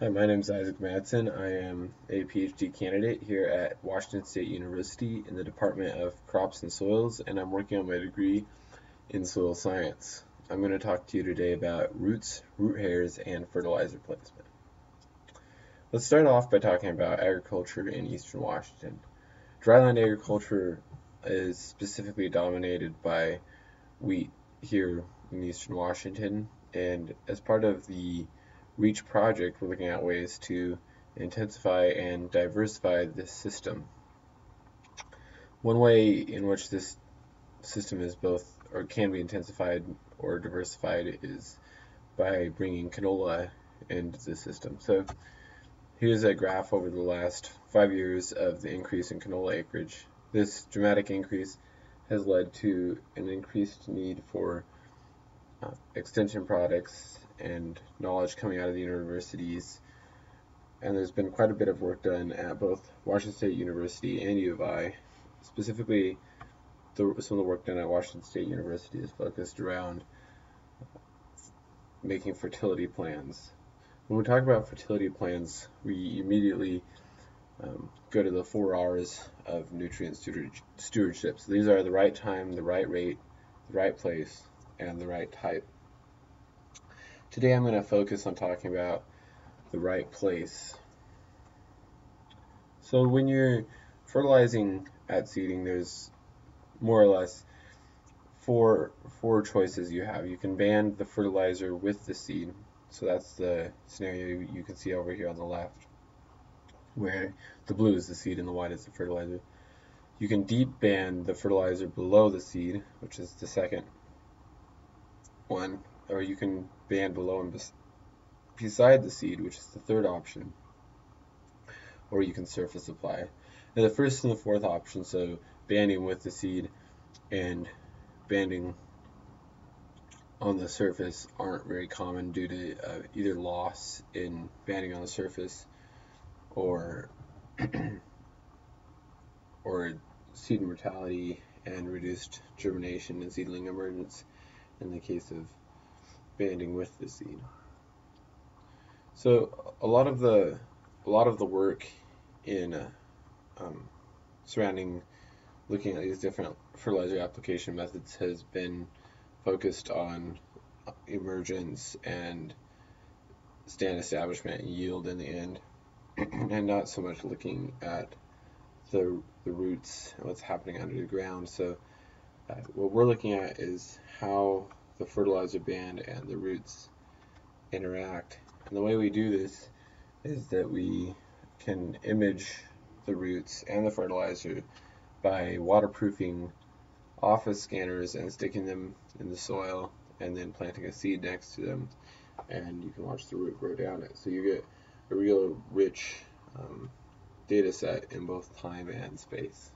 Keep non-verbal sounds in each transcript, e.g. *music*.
Hi, my name is Isaac Madsen. I am a PhD candidate here at Washington State University in the Department of Crops and Soils, and I'm working on my degree in soil science. I'm going to talk to you today about roots, root hairs, and fertilizer placement. Let's start off by talking about agriculture in eastern Washington. Dryland agriculture is specifically dominated by wheat here in eastern Washington, and as part of the REACCH project, we're looking at ways to intensify and diversify this system. One way in which this system is both or can be intensified or diversified is by bringing canola into the system. So here's a graph over the last five years of the increase in canola acreage. This dramatic increase has led to an increased need for uh, extension products and knowledge coming out of the universities. And there's been quite a bit of work done at both Washington State University and U of I. Specifically, the, some of the work done at Washington State University is focused around making fertility plans. When we talk about fertility plans, we immediately um, go to the four R's of nutrient stewardship. So these are the right time, the right rate, the right place, and the right type. Today I'm going to focus on talking about the right place. So when you're fertilizing at seeding, there's more or less four four choices you have. You can band the fertilizer with the seed. So that's the scenario you can see over here on the left, where the blue is the seed and the white is the fertilizer. You can deep band the fertilizer below the seed, which is the second one, or you can band below and bes beside the seed, which is the third option, or you can surface apply. Now the first and the fourth option, so banding with the seed and banding on the surface aren't very common due to uh, either loss in banding on the surface or *clears throat* or seed mortality and reduced germination and seedling emergence in the case of banding with the seed. So a lot of the a lot of the work in uh, um, surrounding looking at these different fertilizer application methods has been focused on emergence and stand establishment and yield in the end, *clears throat* and not so much looking at the the roots and what's happening under the ground. So uh, what we're looking at is how the fertilizer band and the roots interact. And the way we do this is that we can image the roots and the fertilizer by waterproofing office scanners and sticking them in the soil and then planting a seed next to them and you can watch the root grow down it. So you get a real rich um, data set in both time and space.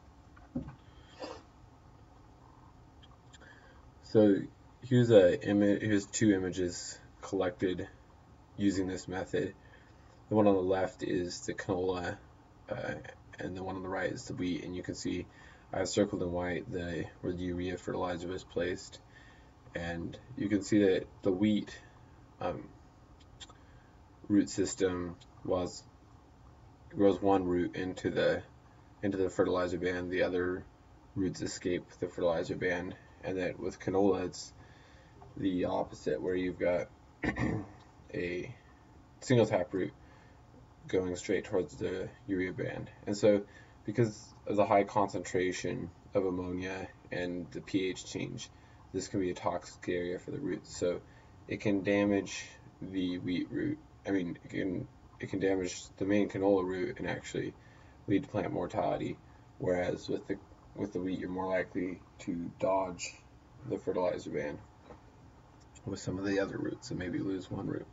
So here's a image. Here's two images collected using this method. The one on the left is the canola, uh, and the one on the right is the wheat. And you can see I've circled in white the where the urea fertilizer was placed, and you can see that the wheat um, root system was grows one root into the into the fertilizer band, the other roots escape the fertilizer band, and that with canola it's the opposite where you've got *clears throat* a single taproot going straight towards the urea band. And so because of the high concentration of ammonia and the pH change, this can be a toxic area for the roots. So it can damage the wheat root. I mean, it can it can damage the main canola root and actually lead to plant mortality. Whereas with the with the wheat, you're more likely to dodge the fertilizer band with some of the other roots and maybe lose one root.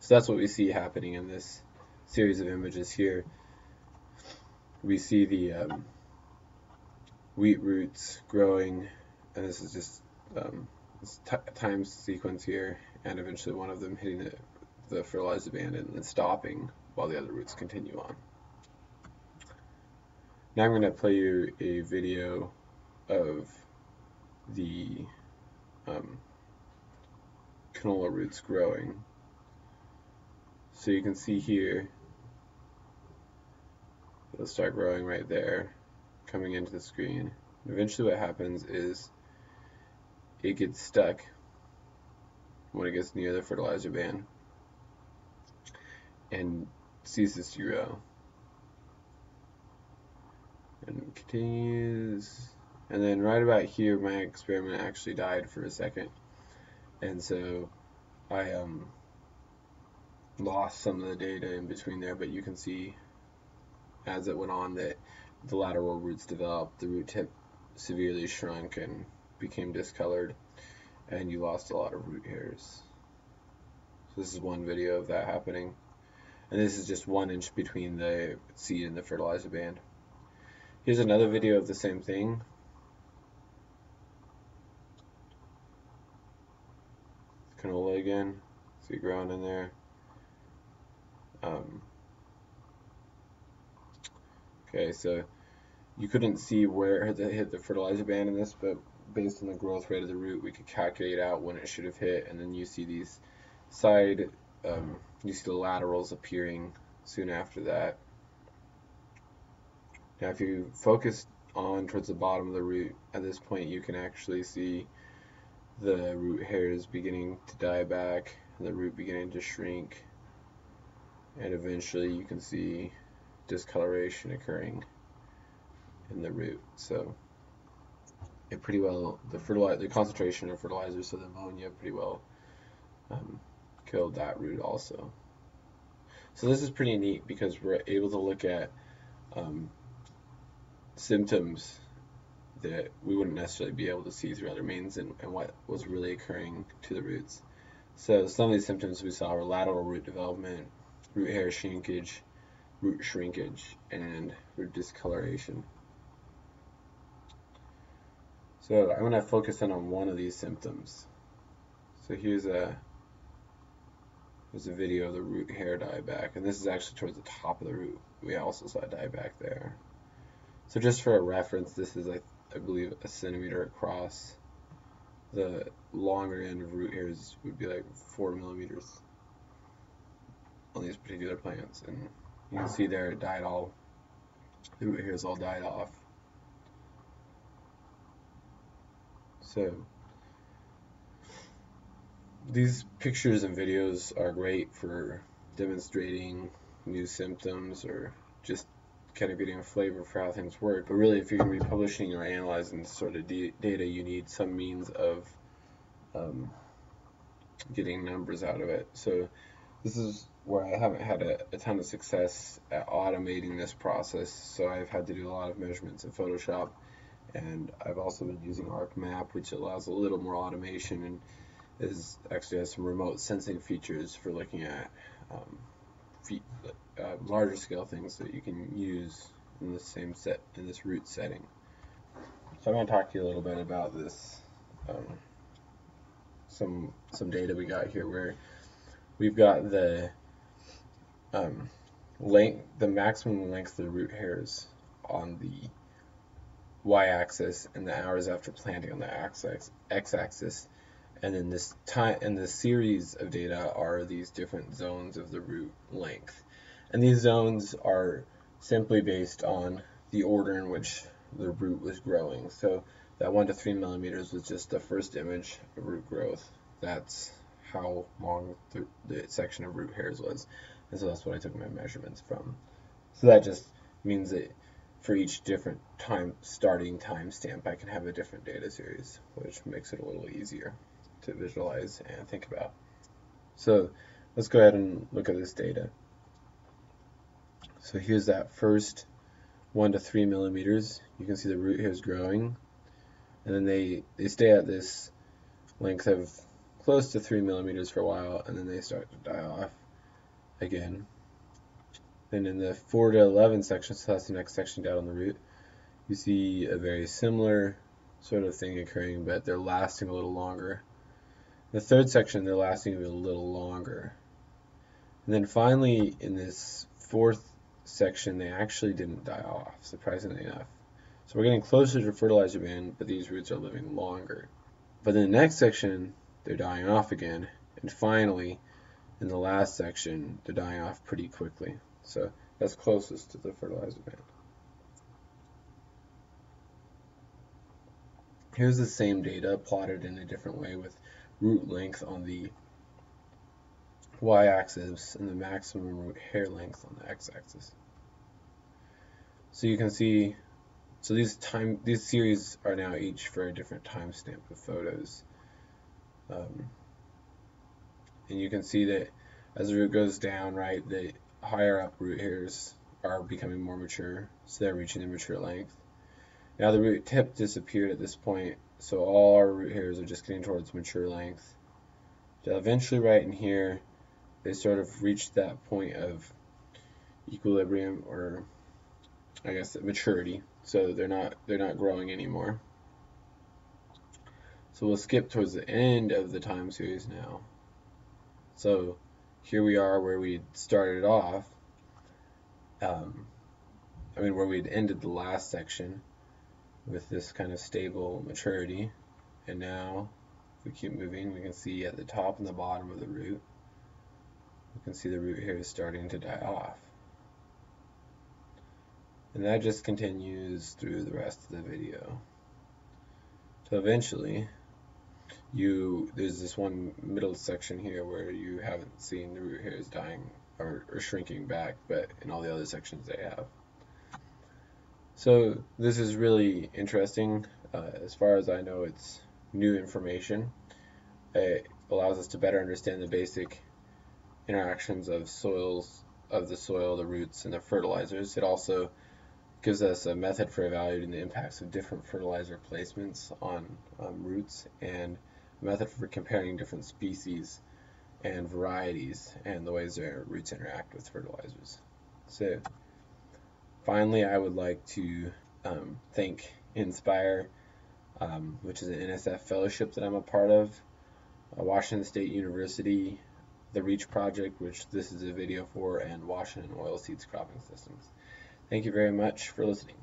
So that's what we see happening in this series of images here. We see the um, wheat roots growing, and this is just um, this time sequence here, and eventually one of them hitting the, the fertilizer band and then stopping while the other roots continue on. Now I'm going to play you a video of the um, canola roots growing. So you can see here, it'll start growing right there, coming into the screen. Eventually what happens is it gets stuck when it gets near the fertilizer band and ceases to grow. And continues. And then right about here, my experiment actually died for a second. And so I um, lost some of the data in between there, but you can see as it went on that the lateral roots developed, the root tip severely shrunk and became discolored, and you lost a lot of root hairs. So this is one video of that happening. And this is just one inch between the seed and the fertilizer band. Here's another video of the same thing. Canola again. See ground in there. Um, okay, so you couldn't see where it hit the fertilizer band in this, but based on the growth rate of the root, we could calculate out when it should have hit, and then you see these side, um, you see the laterals appearing soon after that. Now, if you focus on towards the bottom of the root, at this point you can actually see the root hair is beginning to die back, the root beginning to shrink, and eventually you can see discoloration occurring in the root. So it pretty well the fertilizer the concentration of fertilizer, so the ammonia pretty well um, killed that root also. So this is pretty neat because we're able to look at um, symptoms that we wouldn't necessarily be able to see through other means and, and what was really occurring to the roots. So some of these symptoms we saw were lateral root development, root hair shrinkage, root shrinkage, and root discoloration. So I'm going to focus in on one of these symptoms. So here's a here's a video of the root hair dieback, and this is actually towards the top of the root. We also saw a dieback there. So just for a reference, this is I, I believe a centimeter across. The longer end of root hairs would be like four millimeters on these particular plants, and you can see there it died all. The root hairs all died off. So these pictures and videos are great for demonstrating new symptoms or just kind of getting a flavor for how things work. But really, if you're going to be publishing or analyzing this sort of data, you need some means of um, getting numbers out of it. So this is where I haven't had a, a, ton of success at automating this process. So I've had to do a lot of measurements in Photoshop. And I've also been using ArcMap, which allows a little more automation and is actually has some remote sensing features for looking at um, uh, larger scale things that you can use in the same set in this root setting. So I'm going to talk to you a little bit about this um, some some data we got here where we've got the um, length the maximum length of the root hairs on the y-axis and the hours after planting on the x-axis and then this time and the series of data are these different zones of the root length. And these zones are simply based on the order in which the root was growing. So that 1 to 3 millimeters was just the first image of root growth. That's how long the, the section of root hairs was. And so that's what I took my measurements from. So that just means that for each different time starting timestamp I can have a different data series which makes it a little easier to visualize and think about. So let's go ahead and look at this data. So here's that first 1 to 3 millimeters. You can see the root here is growing. And then they, they stay at this length of close to 3 millimeters for a while, and then they start to die off again. Then in the 4 to 11 section, so that's the next section down on the root, you see a very similar sort of thing occurring, but they're lasting a little longer. The third section, they're lasting a little longer. And then finally, in this fourth section, they actually didn't die off, surprisingly enough. So we're getting closer to fertilizer band, but these roots are living longer. But in the next section, they're dying off again. And finally, in the last section, they're dying off pretty quickly. So that's closest to the fertilizer band. Here's the same data plotted in a different way with root length on the y-axis and the maximum root hair length on the x-axis. So you can see, so these time these series are now each for a different timestamp of photos. Um, and you can see that as the root goes down, right, the higher up root hairs are becoming more mature, so they're reaching their mature length. Now the root tip disappeared at this point, so all our root hairs are just getting towards mature length. Eventually right in here, they sort of reach that point of equilibrium or I guess maturity. So they're not they're not growing anymore. So we'll skip towards the end of the time series now. So here we are where we started off. Um, I mean where we'd ended the last section with this kind of stable maturity. And now if we keep moving we can see at the top and the bottom of the root we can see the root here is starting to die off. And that just continues through the rest of the video. So eventually, you there's this one middle section here where you haven't seen the root hairs dying or, or shrinking back, but in all the other sections they have. So this is really interesting. Uh, as far as I know, it's new information. It allows us to better understand the basic interactions of soils, of the soil, the roots, and the fertilizers. It also gives us a method for evaluating the impacts of different fertilizer placements on um, roots and a method for comparing different species and varieties and the ways their roots interact with fertilizers. So finally, I would like to um, thank NSPIRE, um, which is an NSF fellowship that I'm a part of, uh, Washington State University, the REACCH project, which this is a video for, and Washington Oilseeds Cropping Systems. Thank you very much for listening.